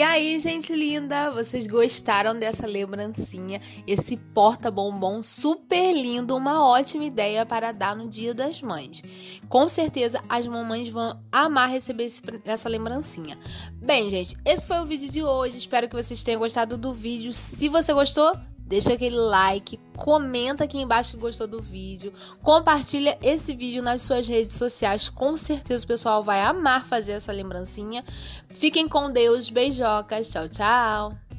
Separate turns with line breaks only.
E aí, gente linda, vocês gostaram dessa lembrancinha? Esse porta-bombom super lindo, uma ótima ideia para dar no Dia das Mães. Com certeza as mamães vão amar receber esse, essa lembrancinha. Bem, gente, esse foi o vídeo de hoje. Espero que vocês tenham gostado do vídeo. Se você gostou, deixa aquele like, comenta aqui embaixo que gostou do vídeo, compartilha esse vídeo nas suas redes sociais, com certeza o pessoal vai amar fazer essa lembrancinha. Fiquem com Deus, beijocas, tchau, tchau!